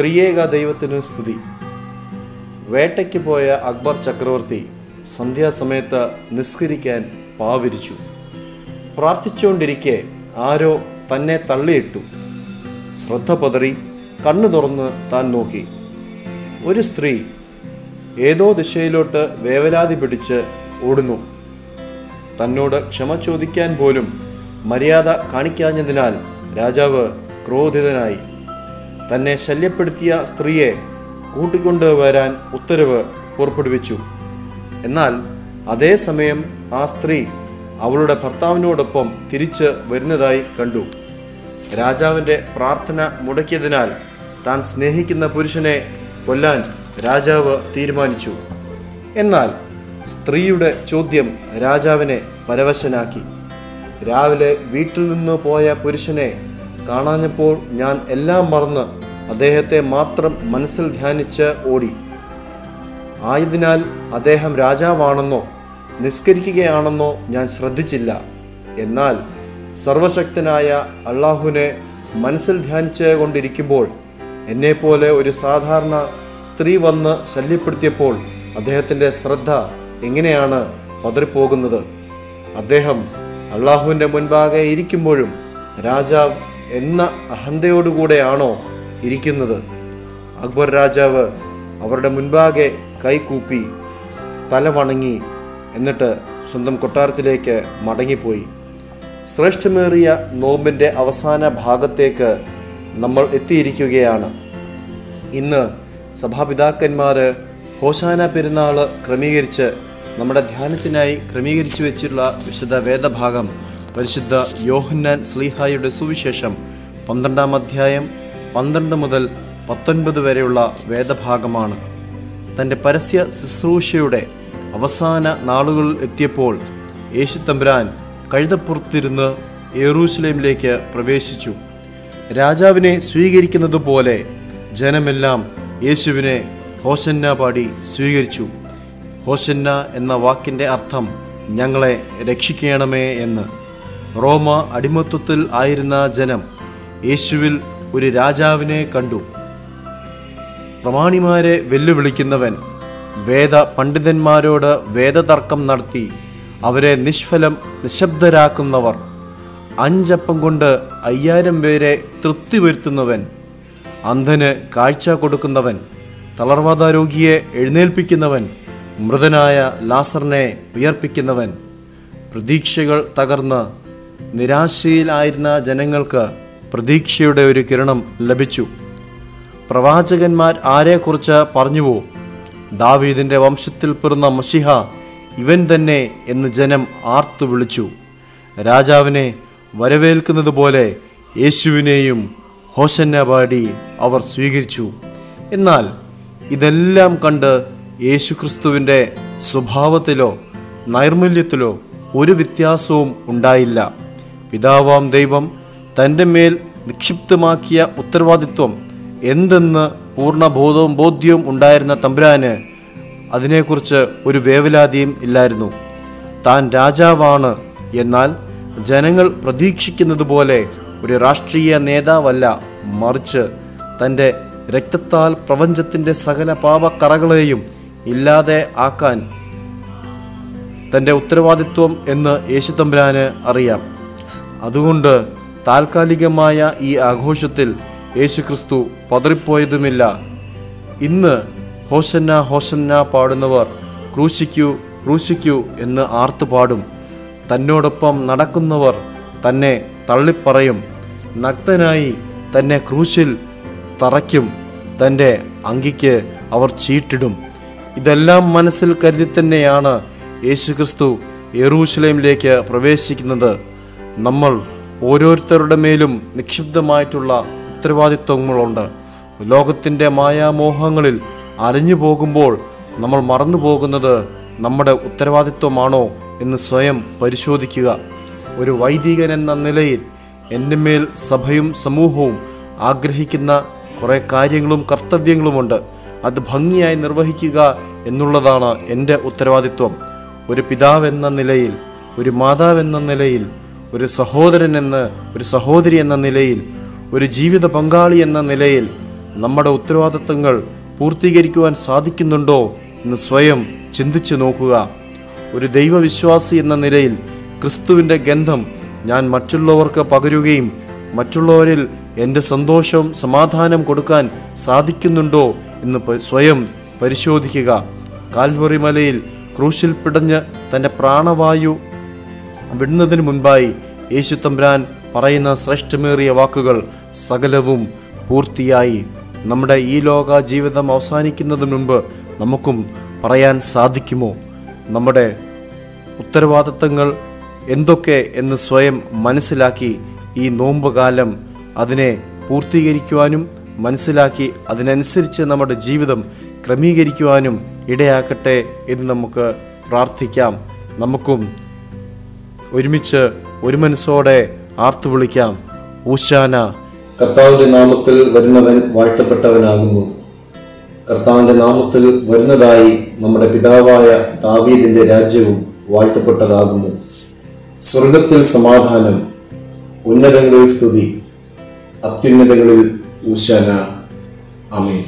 ത്രിയേക ദൈവത്തിന് സ്തുതി. വേട്ടയ്ക്ക് പോയ അക്ബർ ചക്രവർത്തി സന്ധ്യാസമയത്ത് നിസ്കരിക്കാൻ പാവിരിച്ചു. പ്രാർത്ഥിച്ചുകൊണ്ടിരിക്കെ ആരോ തന്നെ തള്ളിയിട്ടു. ശ്രദ്ധ പതറി കണ്ണു തുറന്ന് താൻ നോക്കി. ഒരു സ്ത്രീ ഏതോ ദിശയിലോട്ട് വേവലാതി പിടിച്ച് ഓടുന്നു. തന്നോട് ക്ഷമ ചോദിക്കാൻ പോലും മര്യാദ കാണിക്കാഞ്ഞതിനാൽ രാജാവ് ക്രോധിതനായി. തന്നെ ശല്യപ്പെടുത്തിയ സ്ത്രീയെ കൂട്ടിക്കൊണ്ട് വരാൻ ഉത്തരവ് പുറപ്പെടുവിച്ചു. എന്നാൽ അതേസമയം ആ സ്ത്രീ അവളുടെ ഭർത്താവിനോടൊപ്പം തിരിച്ച് വരുന്നതായി കണ്ടു. രാജാവിന്റെ പ്രാർത്ഥന മുടക്കിയതിനാൽ താൻ സ്നേഹിക്കുന്ന പുരുഷനെ കൊല്ലാൻ രാജാവ് തീരുമാനിച്ചു. എന്നാൽ സ്ത്രീയുടെ ചോദ്യം രാജാവിനെ പരവശനാക്കി. രാവിലെ വീട്ടിൽ നിന്ന് പോയ പുരുഷനെ കാണാഞ്ഞപ്പോൾ ഞാൻ എല്ലാം മറന്ന് അദ്ദേഹത്തെ മാത്രം മനസ്സിൽ ധ്യാനിച്ച് ഓടി. ആയതിനാൽ അദ്ദേഹം രാജാവാണെന്നോ നിസ്കരിക്കുകയാണെന്നോ ഞാൻ ശ്രദ്ധിച്ചില്ല. എന്നാൽ സർവശക്തനായ അള്ളാഹുവിനെ മനസ്സിൽ ധ്യാനിച്ച് കൊണ്ടിരിക്കുമ്പോൾ എന്നെപ്പോലെ ഒരു സാധാരണ സ്ത്രീ വന്ന് ശല്യപ്പെടുത്തിയപ്പോൾ അദ്ദേഹത്തിന്റെ ശ്രദ്ധ എങ്ങനെയാണ് പതറിപ്പോകുന്നത്? അദ്ദേഹം അള്ളാഹുവിന്റെ മുൻപാകെ ഇരിക്കുമ്പോഴും രാജാവ് എന്ന അഹന്തയോടുകൂടെയാണോ ഇരിക്കുന്നത്? അക്ബർ രാജാവ് അവരുടെ മുൻപാകെ കൈകൂപ്പി തല വണങ്ങി എന്നിട്ട് സ്വന്തം കൊട്ടാരത്തിലേക്ക് മടങ്ങിപ്പോയി. ശ്രേഷ്ഠമേറിയ നോമ്പിന്റെ അവസാന ഭാഗത്തേക്ക് നമ്മൾ എത്തിയിരിക്കുകയാണ്. ഇന്ന് സഭാപിതാക്കന്മാർ ഹോശാന പെരുന്നാൾ ക്രമീകരിച്ച് നമ്മുടെ ധ്യാനത്തിനായി ക്രമീകരിച്ചു വെച്ചിട്ടുള്ള വിശുദ്ധ വേദഭാഗം പരിശുദ്ധ യോഹന്നാൻ സ്ലീഹായുടെ സുവിശേഷം പന്ത്രണ്ടാം അധ്യായം പന്ത്രണ്ട് മുതൽ പത്തൊൻപത് വരെയുള്ള വേദഭാഗമാണ്. തന്റെ പരസ്യ ശുശ്രൂഷയുടെ അവസാന നാളുകളിൽ എത്തിയപ്പോൾ യേശു തമ്പുരാൻ കഴുതപ്പുറത്തിരുന്ന് യെറൂശലേമിലേക്ക് പ്രവേശിച്ചു. രാജാവിനെ സ്വീകരിക്കുന്നത് പോലെ ജനമെല്ലാം യേശുവിനെ ഹോസന്ന പാടി സ്വീകരിച്ചു. ഹോസന്ന എന്ന വാക്കിന്റെ അർത്ഥം ഞങ്ങളെ രക്ഷിക്കണമേ എന്ന്. റോമ അടിമത്വത്തിൽ ആയിരുന്ന ജനം യേശുവിൽ ഒരു രാജാവിനെ കണ്ടു. പ്രമാണിമാരെ വെല്ലുവിളിക്കുന്നവൻ വേദ പണ്ഡിതന്മാരോട് വേദതർക്കം നടത്തി അവരെ നിഷ്ഫലം നിശബ്ദരാക്കുന്നവർ അഞ്ചപ്പം കൊണ്ട് അയ്യായിരം പേരെ തൃപ്തി വരുത്തുന്നവൻ അന്ധന് കാഴ്ച കൊടുക്കുന്നവൻ തളർവാദ രോഗിയെ എഴുന്നേൽപ്പിക്കുന്നവൻ മൃതനായ ലാസറിനെ ഉയർപ്പിക്കുന്നവൻ പ്രതീക്ഷകൾ തകർന്ന് നിരാശയിലായിരുന്ന ജനങ്ങൾക്ക് പ്രതീക്ഷയുടെ ഒരു കിരണം ലഭിച്ചു. പ്രവാചകന്മാർ ആരെക്കുറിച്ച് പറഞ്ഞുവോ? ദാവീദിന്റെ വംശത്തിൽ പിറന്ന മഷിഹ ഇവൻ തന്നെ എന്ന് ജനം ആർത്തു വിളിച്ചു. രാജാവിനെ വരവേൽക്കുന്നത് പോലെ യേശുവിനെയും ഹോശന്ന പാടി അവർ സ്വീകരിച്ചു. എന്നാൽ ഇതെല്ലാം കണ്ട് യേശുക്രിസ്തുവിന്റെ സ്വഭാവത്തിലോ നൈർമല്യത്തിലോ ഒരു വ്യത്യാസവും ഉണ്ടായില്ല. പിതാവാം ദൈവം തന്റെ മേൽ നിക്ഷിപ്തമാക്കിയ ഉത്തരവാദിത്വം എന്തെന്ന് പൂർണ ബോധവും ബോധ്യവും ഉണ്ടായിരുന്ന തമ്പുരാന് അതിനെക്കുറിച്ച് ഒരു വേവലാതിയും ഇല്ലായിരുന്നു. താൻ രാജാവാണ് എന്നാൽ ജനങ്ങൾ പ്രതീക്ഷിക്കുന്നത് പോലെ ഒരു രാഷ്ട്രീയ നേതാവല്ല. മറിച്ച് തന്റെ രക്തത്താൽ പ്രപഞ്ചത്തിന്റെ സകല പാപക്കറകളെയും ഇല്ലാതെ ആക്കാൻ തന്റെ ഉത്തരവാദിത്വം എന്ന് യേശുതമ്പുരാന് അറിയാം. അതുകൊണ്ട് താൽക്കാലികമായ ഈ ആഘോഷത്തിൽ യേശുക്രിസ്തു പതറിപ്പോയതുമില്ല. ഇന്ന് ഹോസന്ന ഹോസന്ന പാടുന്നവർ ക്രൂശിക്കൂ ക്രൂശിക്കൂ എന്ന് ആർത്തു പാടും. തന്നോടൊപ്പം നടക്കുന്നവർ തന്നെ തള്ളിപ്പറയും. നഗ്നനായി തന്നെ ക്രൂശിൽ തറയ്ക്കും. തന്റെ അങ്കിക്ക് അവർ ചീട്ടിടും. ഇതെല്ലാം മനസ്സിൽ കരുതി തന്നെയാണ് യേശുക്രിസ്തു യെറൂശലേമിലേക്ക് പ്രവേശിക്കുന്നത്. നമ്മൾ ഓരോരുത്തരുടെ മേലും നിക്ഷിപ്തമായിട്ടുള്ള ഉത്തരവാദിത്വങ്ങളുണ്ട്. ലോകത്തിന്റെ മായാമോഹങ്ങളിൽ അലഞ്ഞു പോകുമ്പോൾ നമ്മൾ മറന്നു പോകുന്നത് നമ്മുടെ ഉത്തരവാദിത്വമാണോ എന്ന് സ്വയം പരിശോധിക്കുക. ഒരു വൈദികൻ എന്ന നിലയിൽ എന്റെ മേൽ സഭയും സമൂഹവും ആഗ്രഹിക്കുന്ന കുറേ കാര്യങ്ങളും കർത്തവ്യങ്ങളുമുണ്ട്. അത് ഭംഗിയായി നിർവഹിക്കുക എന്നുള്ളതാണ് എന്റെ ഉത്തരവാദിത്വം. ഒരു പിതാവെന്ന നിലയിൽ ഒരു മാതാവെന്ന നിലയിൽ ഒരു സഹോദരൻ എന്ന് ഒരു സഹോദരി എന്ന നിലയിൽ ഒരു ജീവിത പങ്കാളി എന്ന നിലയിൽ നമ്മുടെ ഉത്തരവാദിത്തങ്ങൾ പൂർത്തീകരിക്കുവാൻ സാധിക്കുന്നുണ്ടോ എന്ന് സ്വയം ചിന്തിച്ചു നോക്കുക. ഒരു ദൈവവിശ്വാസി എന്ന നിലയിൽ ക്രിസ്തുവിന്റെ ഗന്ധം ഞാൻ മറ്റുള്ളവർക്ക് പകരുകയും മറ്റുള്ളവരിൽ എന്റെ സന്തോഷവും സമാധാനം കൊടുക്കാൻ സാധിക്കുന്നുണ്ടോ എന്ന് സ്വയം പരിശോധിക്കുക. കാൽവറി മലയിൽ ക്രൂശിൽ പിടഞ്ഞ് തന്റെ പ്രാണവായു വിടുന്നതിന് മുൻപായി യേശു തമ്പുരാൻ പറയുന്ന ശ്രേഷ്ഠമേറിയ വാക്കുകൾ സകലവും പൂർത്തിയായി. നമ്മുടെ ഈ ലോക ജീവിതം അവസാനിക്കുന്നതിന് മുൻപ് നമുക്കും പറയാൻ സാധിക്കുമോ? നമ്മുടെ ഉത്തരവാദിത്തങ്ങൾ എന്തൊക്കെ എന്ന് സ്വയം മനസ്സിലാക്കി ഈ നോമ്പ് കാലം അതിനെ പൂർത്തീകരിക്കുവാനും മനസ്സിലാക്കി അതിനനുസരിച്ച് നമ്മുടെ ജീവിതം ക്രമീകരിക്കുവാനും ഇടയാക്കട്ടെ എന്ന് നമുക്ക് പ്രാർത്ഥിക്കാം. നമുക്കും ഒരുമിച്ച് ഒരു മനസ്സോടെ ആർത്തു വിളിക്കാം. ഊശാന. കർത്താവിന്റെ നാമത്തിൽ വരുന്നവൻ വാഴ്ത്തപ്പെട്ടവനാകുന്നു. കർത്താവിന്റെ നാമത്തിൽ വരുന്നതായി നമ്മുടെ പിതാവായ ദാവീദിന്റെ രാജ്യവും വാഴ്ത്തപ്പെട്ടതാകുന്നു. സ്വർഗത്തിൽ സമാധാനം ഉന്നതങ്ങളിൽ സ്തുതി അത്യുന്നതങ്ങളിൽ ഊശാന. അമേ